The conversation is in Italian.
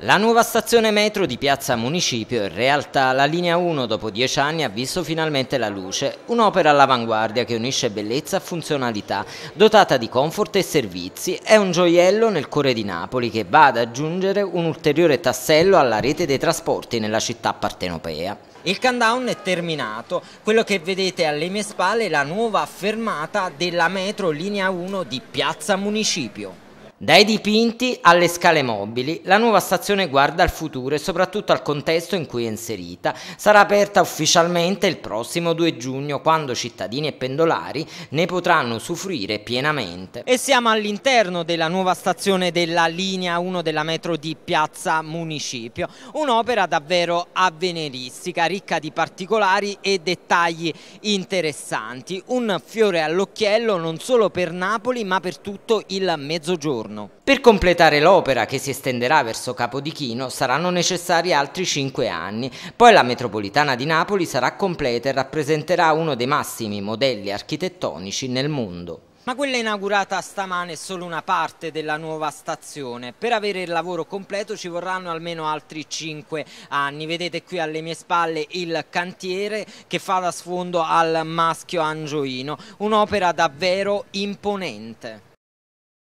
La nuova stazione metro di Piazza Municipio, in realtà la linea 1 dopo dieci anni ha visto finalmente la luce, un'opera all'avanguardia che unisce bellezza e funzionalità, dotata di comfort e servizi, è un gioiello nel cuore di Napoli che va ad aggiungere un ulteriore tassello alla rete dei trasporti nella città partenopea. Il countdown è terminato, quello che vedete alle mie spalle è la nuova fermata della metro linea 1 di Piazza Municipio. Dai dipinti alle scale mobili, la nuova stazione guarda al futuro e soprattutto al contesto in cui è inserita. Sarà aperta ufficialmente il prossimo 2 giugno, quando cittadini e pendolari ne potranno usufruire pienamente. E siamo all'interno della nuova stazione della linea 1 della metro di Piazza Municipio. Un'opera davvero avveniristica, ricca di particolari e dettagli interessanti. Un fiore all'occhiello non solo per Napoli, ma per tutto il mezzogiorno giorno. Per completare l'opera, che si estenderà verso Capodichino, saranno necessari altri 5 anni. Poi la metropolitana di Napoli sarà completa e rappresenterà uno dei massimi modelli architettonici nel mondo. Ma quella inaugurata stamane è solo una parte della nuova stazione. Per avere il lavoro completo ci vorranno almeno altri 5 anni. Vedete qui alle mie spalle il cantiere che fa da sfondo al maschio angioino. Un'opera davvero imponente.